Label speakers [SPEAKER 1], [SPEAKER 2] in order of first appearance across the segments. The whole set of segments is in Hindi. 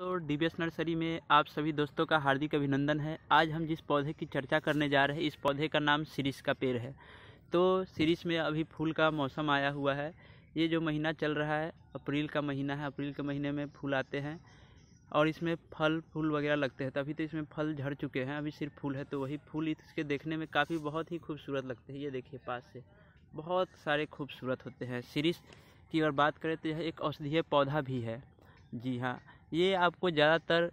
[SPEAKER 1] तो डी बी नर्सरी में आप सभी दोस्तों का हार्दिक अभिनंदन है। आज हम जिस पौधे की चर्चा करने जा रहे हैं, इस पौधे का नाम सिरिस का पेड़ है। तो सिरिस में अभी फूल का मौसम आया हुआ है। ये जो महीना चल रहा है, अप्रैल का महीना है, अप्रैल के महीने में फूल आते हैं और इसमें फल, फूल वगैरह लगते हैं। तभी तो इसमें फल झड़ चुके हैं, अभी सिर्फ़ फूल है तो वही फूल इसके देखने में काफ़ी बहुत ही खूबसूरत लगते हैं। ये देखिए पास से, बहुत सारे खूबसूरत होते हैं। सिरिस की अगर बात करें तो यह एक औषधीय पौधा भी है। जी हाँ ये आपको ज़्यादातर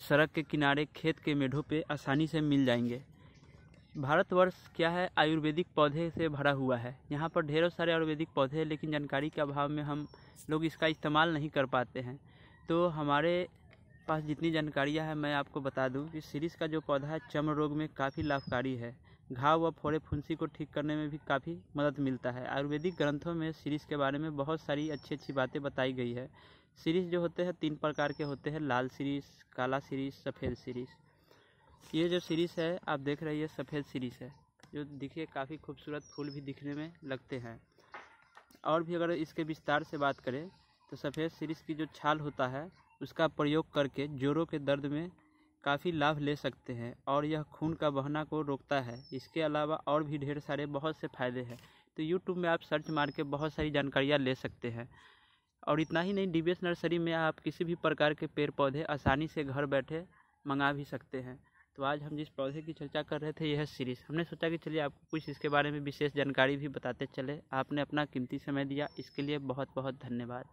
[SPEAKER 1] सड़क के किनारे खेत के मेढ़ों पे आसानी से मिल जाएँगे। भारतवर्ष क्या है? आयुर्वेदिक पौधे से भरा हुआ है। यहाँ पर ढेरों सारे आयुर्वेदिक पौधे हैं, लेकिन जानकारी के अभाव में हम लोग इसका इस्तेमाल नहीं कर पाते हैं। तो हमारे पास जितनी जानकारियाँ हैं, मैं आपको बता दूँ कि सीरीज़ का जो पौधा है चम रोग में काफ़ी लाभकारी है। घाव व फोड़े फुंसी को ठीक करने में भी काफ़ी मदद मिलता है। आयुर्वेदिक ग्रंथों में सीरीज़ के बारे में बहुत सारी अच्छी अच्छी बातें बताई गई है। सीरीज़ जो होते हैं, तीन प्रकार के होते हैं, लाल सीरीज़, काला सीरीज़, सफ़ेद सीरीज़। ये जो सीरीज़ है, आप देख रहे हैं सफ़ेद सीरीज़ है, जो दिखिए काफ़ी खूबसूरत फूल भी दिखने में लगते हैं। और भी अगर इसके विस्तार से बात करें तो सफ़ेद सीरीज़ की जो छाल होता है, उसका प्रयोग करके जोड़ों के दर्द में काफ़ी लाभ ले सकते हैं, और यह खून का बहना को रोकता है। इसके अलावा और भी ढेर सारे बहुत से फ़ायदे हैं। तो यूट्यूब में आप सर्च मार के बहुत सारी जानकारियाँ ले सकते हैं। और इतना ही नहीं डीबीएस नर्सरी में आप किसी भी प्रकार के पेड़ पौधे आसानी से घर बैठे मंगा भी सकते हैं। तो आज हम जिस पौधे की चर्चा कर रहे थे, यह सीरीज़। हमने सोचा कि चलिए आपको कुछ इसके बारे में विशेष जानकारी भी बताते चले। आपने अपना कीमती समय दिया, इसके लिए बहुत बहुत धन्यवाद।